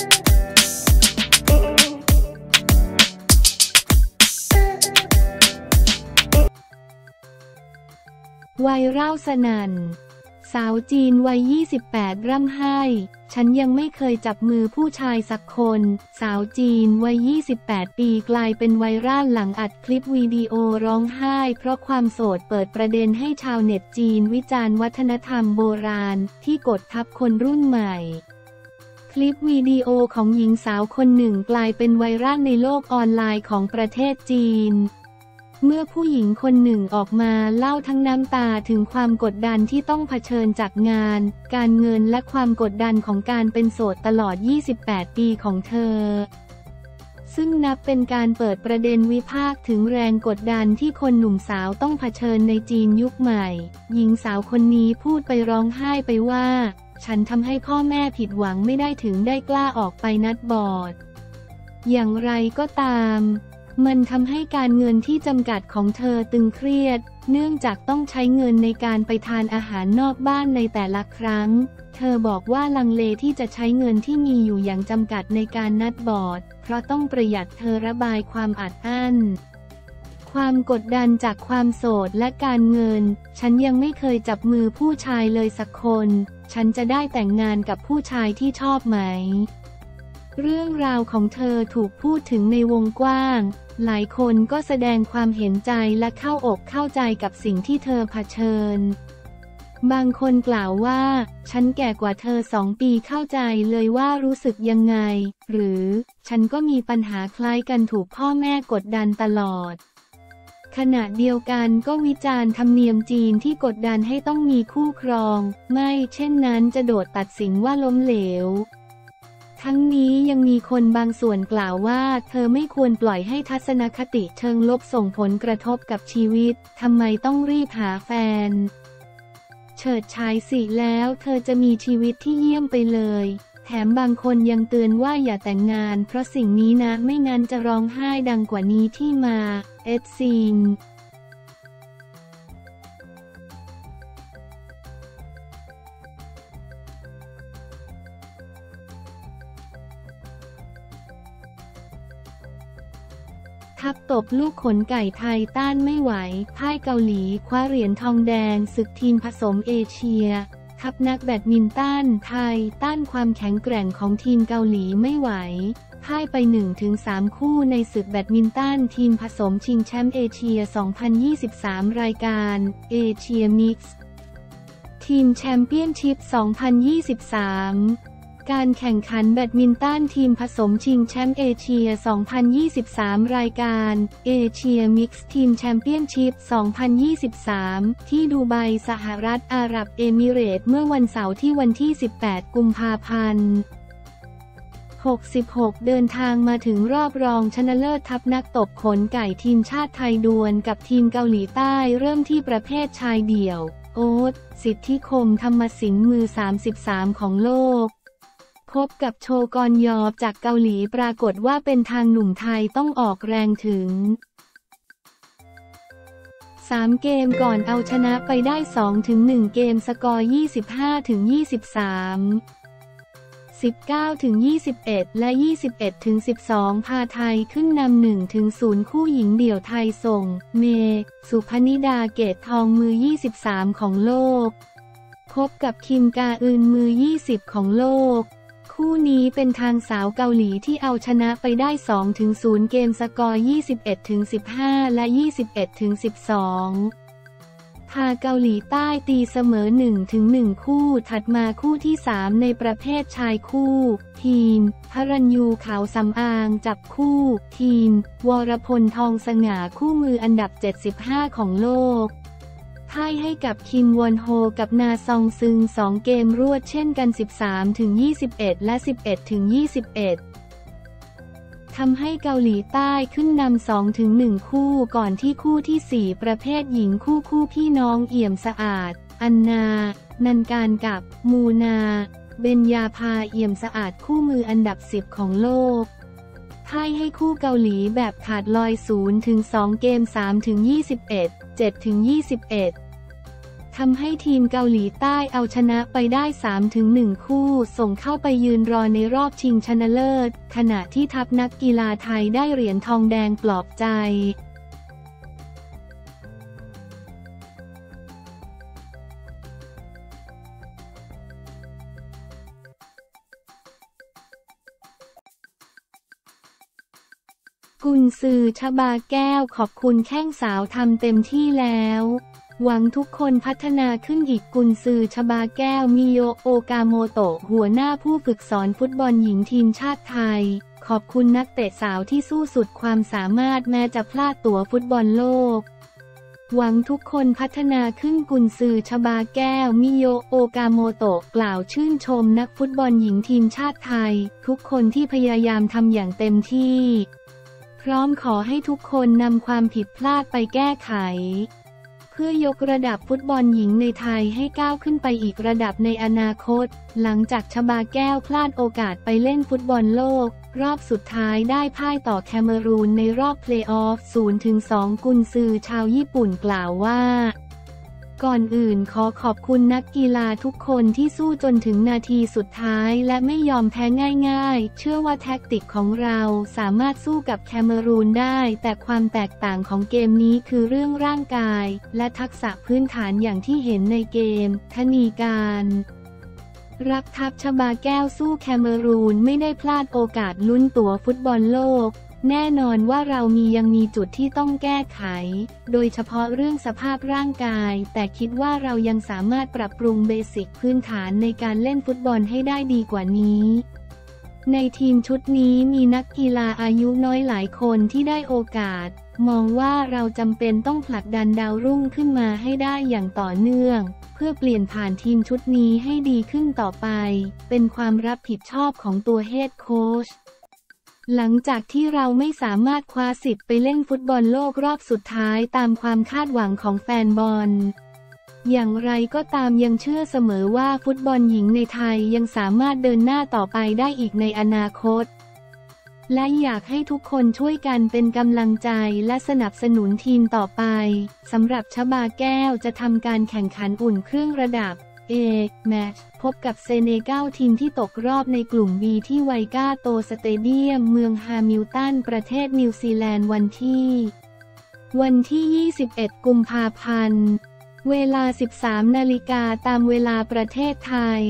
ไวรัลสนันสาวจีนวัย 28 ร่ำไห้ ฉันยังไม่เคยจับมือผู้ชายสักคน สาวจีนวัย 28 ปีกลายเป็นไวรัลหลังอัดคลิปวิดีโอร้องไห้ เพราะความโสดเปิดประเด็นให้ชาวเน็ตจีนวิจารณ์วัฒนธรรมโบราณที่กดทับคนรุ่นใหม่ ลิปวิดีโอของหญิงสาวคนหนึ่งกลายเป็นไวรัลในโลกออนไลน์ของประเทศจีน เมื่อผู้หญิงคนหนึ่งออกมาเล่าทั้งน้ำตาถึงความกดดันที่ต้องเผชิญจากงาน การเงินและความกดดันของการเป็นโสดตลอด 28 ปีของเธอ ซึ่งนับเป็นการเปิดประเด็นวิพากษ์ถึงแรงกดดันที่คนหนุ่มสาวต้องเผชิญในจีนยุคใหม่ หญิงสาวคนนี้พูดไปร้องไห้ไปว่า ฉันทำให้พ่อแม่ผิดหวังไม่ได้ถึงได้กล้าออกไปนัดบอร์ด อย่างไรก็ตาม มันทำให้การเงินที่จำกัดของเธอตึงเครียด เนื่องจากต้องใช้เงินในการไปทานอาหารนอกบ้านในแต่ละครั้ง เธอบอกว่าลังเลที่จะใช้เงินที่มีอยู่อย่างจำกัดในการนัดบอร์ด เพราะต้องประหยัดเธอระบายความอัดอั้นความกดดันจากความโสดและการเงิน ฉันยังไม่เคยจับมือผู้ชายเลยสักคน ฉันจะได้แต่งงานกับผู้ชายที่ชอบไหม เรื่องราวของเธอถูกพูดถึงในวงกว้าง หลายคนก็แสดงความเห็นใจและเข้าอกเข้าใจกับสิ่งที่เธอเผชิญ บางคนกล่าวว่า ฉันแก่กว่าเธอสองปีเข้าใจเลยว่ารู้สึกยังไง หรือ ฉันก็มีปัญหาคล้ายกันถูกพ่อแม่กดดันตลอด ขณะเดียวกันก็วิจารณ์ธรรมเนียมจีนที่กดดันให้ต้องมีคู่ครอง ไม่เช่นนั้นจะโดดตัดสินว่าล้มเหลว ทั้งนี้ยังมีคนบางส่วนกล่าวว่า เธอไม่ควรปล่อยให้ทัศนคติเชิงลบส่งผลกระทบกับชีวิตทำไมต้องรีบหาแฟน เฉิดฉายสิแล้วเธอจะมีชีวิตที่เยี่ยมไปเลย แถมบางคนยังเตือนว่าอย่าแต่งงาน เพราะสิ่งนี้นะไม่งั้นจะร้องไห้ดังกว่านี้ที่มา เอ็ดซีนทับตบลูกขนไก่ไทยต้านไม่ไหว พ่ายเกาหลี คว้าเหรียญทองแดงศึกทีมผสมเอเชีย ทัพนักแบดมินตันไทย ต้านความแข็งแกร่งของทีมเกาหลีไม่ไหวพ่ายไป 1-3 คู่ในศึกแบดมินตันทีมผสมชิงแชมป์เอเชีย 2023 รายการเอเชีย Mixed Team Championship 2023 การแข่งขันแบดมินตันทีมผสมชิงแชมป์เอเชีย 2023 รายการเอเชีย Mixed Team Championship 2023 ที่ดูไบสหรัฐอาหรับเอมิเรตส์เมื่อวันเสาร์ที่วันที่ 18 กุมภาพันธ์ 66 เดินทางมาถึงรอบรองชนะเลิศทัพนักตบขนไก่ทีมชาติไทยดวลกับทีมเกาหลีใต้เริ่มที่ประเภทชายเดี่ยวโอ๊ตสิทธิคมธรรมสิงห์มือ 33 ของโลก พบกับโชกอนยอบจากเกาหลีปรากฏว่าเป็นทางหนุ่มไทยต้องออกแรงถึง 3 เกมก่อนเอาชนะไปได้ 2-1 เกมสกอร์ 25-23 19ถึง21 และ 21ถึง12 พาไทยขึ้นนำ1ถึง0คู่หญิงเดี่ยวไทยส่ง เม สุพนิดาเกตทองมือ 23 ของโลก พบกับคิมกาอึนมือ 20 ของโลก คู่นี้เป็นทางสาวเกาหลีที่เอาชนะไปได้2ถึง0เกมสกอร์ 21ถึง15 และ 21ถึง12พาเกาหลีใต้ตีเสมอ1ถึง1คู่ ถัดมาคู่ที่ 3 ในประเภทชายคู่ ทีม พรัญยูขาวสำอางจับคู่ ทีม วรพลทองสง่าคู่มืออันดับ 75 ของโลก พ่ายให้กับคิมวอนโฮกับนาซองซึง 2 เกมรวดเช่นกัน 13 ถึง 21 และ 11 ถึง 21 ทำให้เกาหลีใต้ขึ้นนำ2ถึง1คู่ก่อนที่คู่ที่ 4 ประเภทหญิงคู่คู่พี่น้องเอี่ยมสะอาด อันนา นันการกับมูนา เบญญาภาเอี่ยมสะอาดคู่มืออันดับ 10 ของโลกพ่ายให้คู่เกาหลีแบบขาดลอย0ถึง2เกม3ถึง21 7ถึง21ทำให้ทีมเกาหลีใต้เอาชนะไปได้ 3-1 คู่ ส่งเข้าไปยืนรอในรอบชิงชนะเลิศ ขณะที่ทัพนักกีฬาไทยได้เหรียญทองแดงปลอบใจ กุนซือชบาแก้วขอบคุณแข้งสาวทำเต็มที่แล้ว หวังทุกคนพัฒนาขึ้นอีกกุนซือชบาแก้วมิโยโอกาโมโตะหัวหน้าผู้ฝึกสอนฟุตบอลหญิงทีมชาติไทย ขอบคุณนักเตะสาวที่สู้สุดความสามารถแม้จะพลาดตั๋วฟุตบอลโลก หวังทุกคนพัฒนาขึ้นกุนซือชบาแก้วมิโยโอกาโมโตะกล่าวชื่นชมนักฟุตบอลหญิงทีมชาติไทย ทุกคนที่พยายามทำอย่างเต็มที่ พร้อมขอให้ทุกคนนำความผิดพลาดไปแก้ไข เพื่อยกระดับฟุตบอลหญิงในไทยให้ก้าวขึ้นไปอีกระดับในอนาคต หลังจากชบาแก้วพลาดโอกาสไปเล่นฟุตบอลโลก รอบสุดท้ายได้พ่ายต่อแคเมรูนในรอบเพลย์ออฟ 0-2 กุนซือชาวญี่ปุ่นกล่าวว่า ก่อนอื่นขอขอบคุณนักกีฬาทุกคนที่สู้จนถึงนาทีสุดท้ายและไม่ยอมแพ้ง่ายๆ เชื่อว่าแท็กติกของเราสามารถสู้กับแคเมรูนได้ แต่ความแตกต่างของเกมนี้คือเรื่องร่างกาย และทักษะพื้นฐานอย่างที่เห็นในเกมคณีการรักทัพชบาแก้วสู้แคเมรูนไม่ได้พลาดโอกาสลุ้นตั๋วฟุตบอลโลก แน่นอนว่าเรามียังมีจุดที่ต้องแก้ไข โดยเฉพาะเรื่องสภาพร่างกาย แต่คิดว่าเรายังสามารถปรับปรุง basic พื้นฐานในการเล่นฟุตบอลให้ได้ดีกว่านี้ในทีมชุดนี้มีนักกีฬาอายุน้อยหลายคนที่ได้โอกาส มองว่าเราจำเป็นต้องผลักดันดาวรุ่งขึ้นมาให้ได้อย่างต่อเนื่อง เพื่อเปลี่ยนผ่านทีมชุดนี้ให้ดีขึ้นต่อไป เป็นความรับผิดชอบของตัวเฮดโค้ช หลังจากที่เราไม่สามารถคว้าสิทธิ์ไปเล่นฟุตบอลโลกรอบสุดท้ายตามความคาดหวังของแฟนบอล อย่างไรก็ตามยังเชื่อเสมอว่าฟุตบอลหญิงในไทยยังสามารถเดินหน้าต่อไปได้อีกในอนาคต และอยากให้ทุกคนช่วยกันเป็นกำลังใจและสนับสนุนทีมต่อไปสำหรับชบาแก้วจะทำการแข่งขันอุ่นเครื่องระดับ A แมตช์พบกับเซเนกัลทีมที่ตกรอบในกลุ่ม B ที่ไวกาโตสเตเดียม เมืองฮามิลตัน ประเทศนิวซีแลนด์วันที่ วันที่ 21 กุมภาพันธ์ เวลา 13 นาฬิกาตามเวลาประเทศไทย